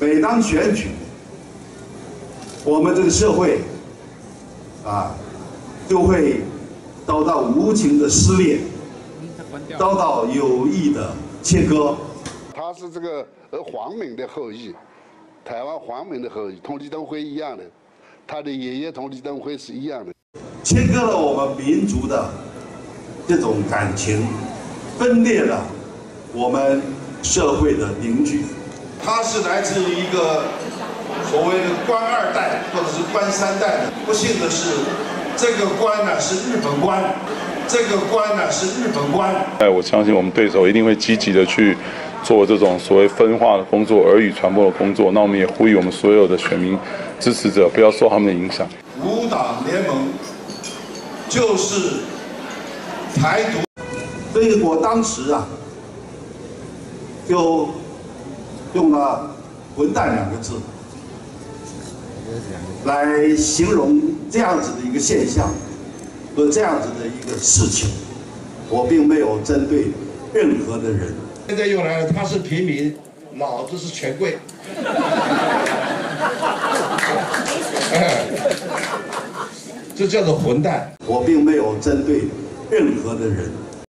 每当选举，我们这个社会啊，就会遭到无情的撕裂，遭到有意的切割。他是这个呃黄敏的后裔，台湾黄敏的后裔，同李登辉一样的，他的爷爷同李登辉是一样的，切割了我们民族的这种感情，分裂了我们社会的凝聚。他是来自于一个所谓的官二代或者是官三代的，不幸的是，这个官呢是日本官，这个官呢是日本官。哎，我相信我们对手一定会积极的去做这种所谓分化的工作、耳语传播的工作。那我们也呼吁我们所有的选民支持者不要受他们的影响。五党联盟就是台独，所以我当时啊，就用了“混蛋”两个字来形容这样子的一个现象和这样子的一个事情。我并没有针对任何的人。现在又来了，他是平民，老子是权贵。哎，这叫做混蛋。我并没有针对任何的人。